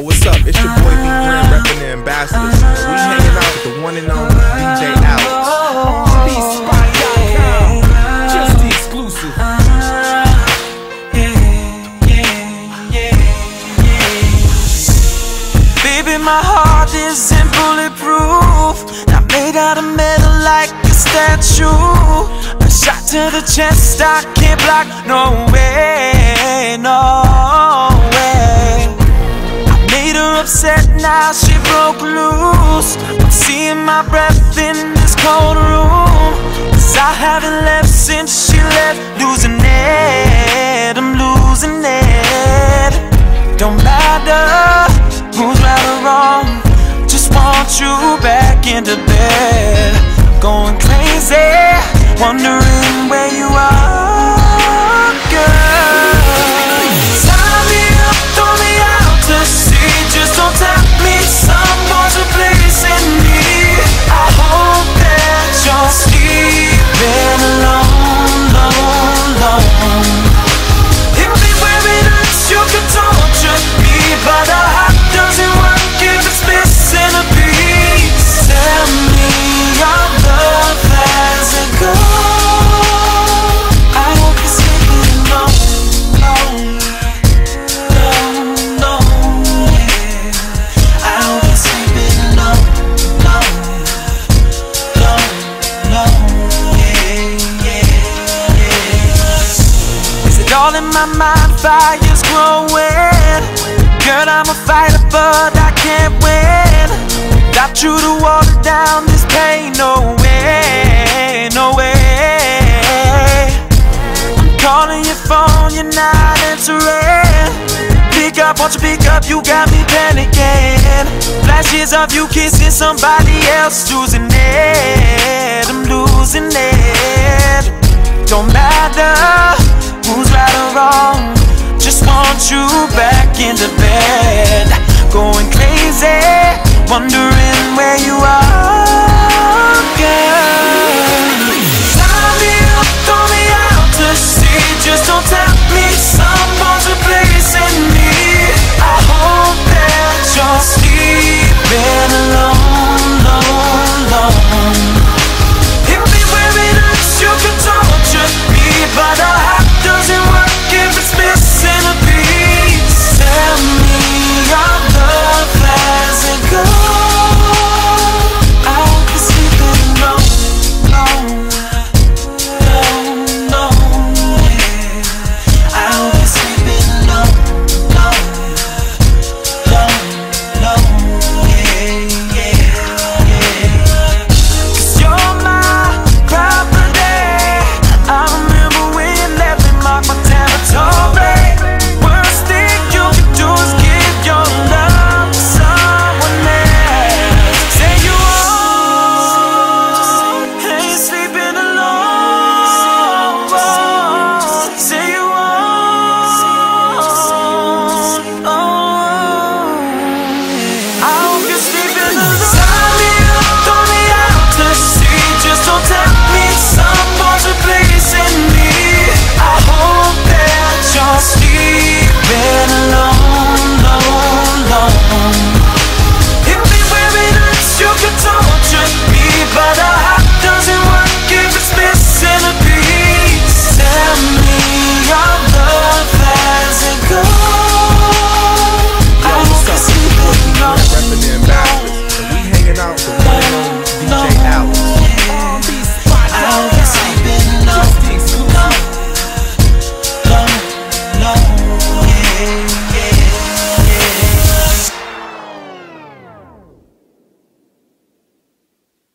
What's up? It's your boy D Grand repping the ambassadors. We hanging out with the one and only DJ Alex. Just the exclusive. Baby, my heart isn't bulletproof. Not made out of metal like a statue. A shot to the chest, I can't block. No way, now she broke loose. I'm seeing my breath in this cold room. Cause I haven't left since she left. Losing it, I'm losing it. Don't matter who's right or wrong. Just want you back into bed. Going crazy, wondering my mind? Fire's growing. Girl, I'm a fighter, but I can't win. Got you to water down this pain. No way, no way. I'm calling your phone, you're not answering. Pick up, won't you pick up? You got me panicking. Flashes of you kissing somebody else, losing it. I'm losing it. Don't back into bed. Going crazy, wondering where you are. Sunday hours. Low, low, yeah.